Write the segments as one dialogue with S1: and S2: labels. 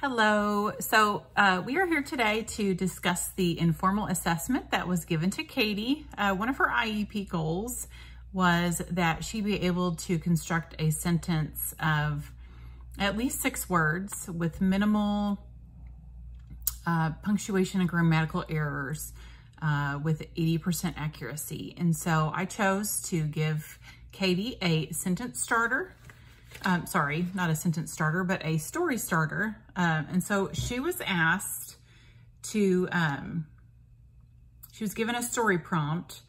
S1: Hello. So uh, we are here today to discuss the informal assessment that was given to Katie. Uh, one of her IEP goals was that she be able to construct a sentence of at least six words with minimal uh, punctuation and grammatical errors uh, with 80% accuracy. And so I chose to give Katie a sentence starter um, sorry, not a sentence starter, but a story starter. Um, and so she was asked to, um, she was given a story prompt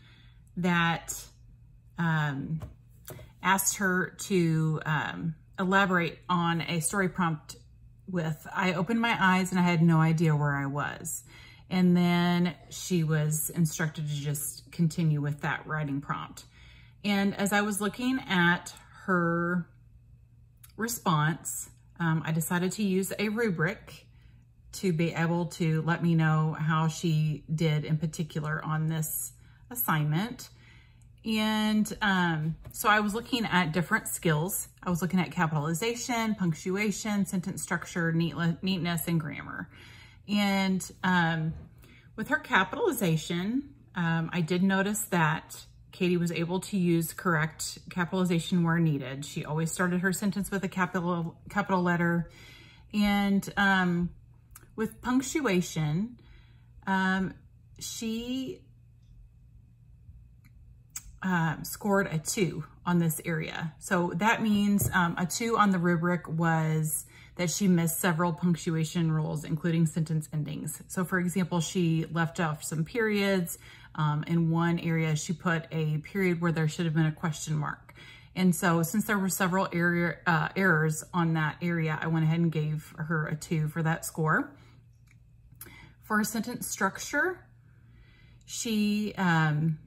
S1: that um, asked her to um, elaborate on a story prompt with, I opened my eyes and I had no idea where I was. And then she was instructed to just continue with that writing prompt. And as I was looking at her response, um, I decided to use a rubric to be able to let me know how she did in particular on this assignment. And um, so I was looking at different skills. I was looking at capitalization, punctuation, sentence structure, neat neatness, and grammar. And um, with her capitalization, um, I did notice that Katie was able to use correct capitalization where needed. She always started her sentence with a capital capital letter. And um, with punctuation, um, she uh, scored a two on this area. So that means um, a two on the rubric was that she missed several punctuation rules, including sentence endings. So for example, she left off some periods, um, in one area, she put a period where there should have been a question mark. And so since there were several area, uh, errors on that area, I went ahead and gave her a two for that score. For sentence structure, she um,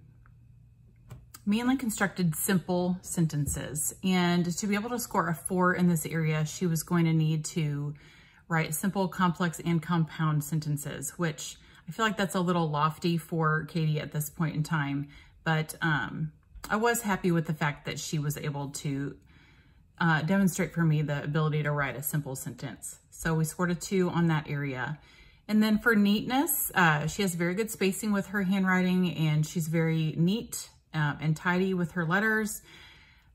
S1: mainly constructed simple sentences. And to be able to score a four in this area, she was going to need to write simple, complex, and compound sentences, which I feel like that's a little lofty for Katie at this point in time, but um, I was happy with the fact that she was able to uh, demonstrate for me the ability to write a simple sentence. So we scored a two on that area. And then for neatness, uh, she has very good spacing with her handwriting and she's very neat uh, and tidy with her letters.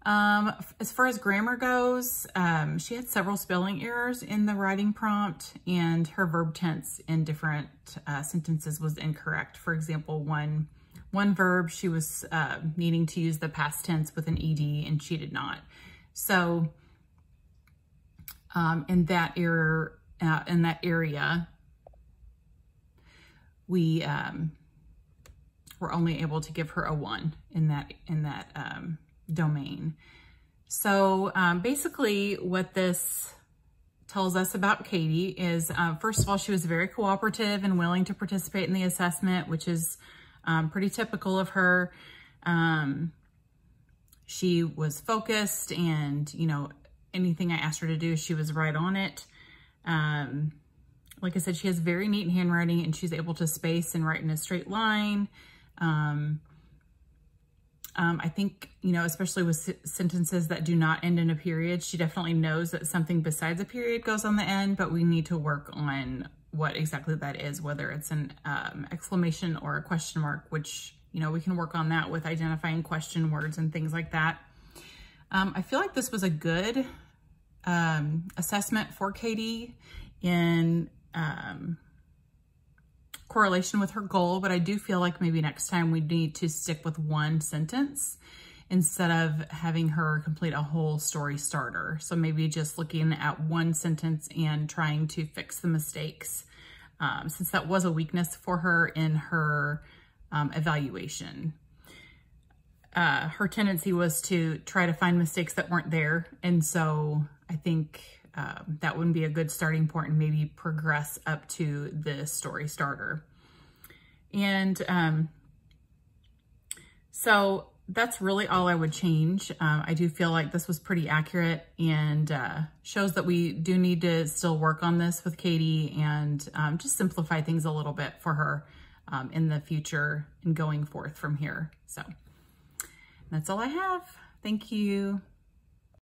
S1: Um, as far as grammar goes, um, she had several spelling errors in the writing prompt and her verb tense in different uh, sentences was incorrect. For example, one, one verb, she was uh, needing to use the past tense with an ED and she did not. So um, in that error, uh, in that area, we um, were only able to give her a one in that, in that um, domain. So um, basically what this tells us about Katie is, uh, first of all, she was very cooperative and willing to participate in the assessment, which is um, pretty typical of her. Um, she was focused and, you know, anything I asked her to do, she was right on it. Um, like I said, she has very neat handwriting and she's able to space and write in a straight line. Um, um, I think, you know, especially with sentences that do not end in a period, she definitely knows that something besides a period goes on the end, but we need to work on what exactly that is, whether it's an um, exclamation or a question mark, which, you know, we can work on that with identifying question words and things like that. Um, I feel like this was a good um, assessment for Katie in um, correlation with her goal, but I do feel like maybe next time we need to stick with one sentence instead of having her complete a whole story starter. So maybe just looking at one sentence and trying to fix the mistakes um, since that was a weakness for her in her um, evaluation. Uh, her tendency was to try to find mistakes that weren't there. And so I think um, that wouldn't be a good starting point and maybe progress up to the story starter. And um, so that's really all I would change. Um, I do feel like this was pretty accurate and uh, shows that we do need to still work on this with Katie and um, just simplify things a little bit for her um, in the future and going forth from here. So that's all I have. Thank you.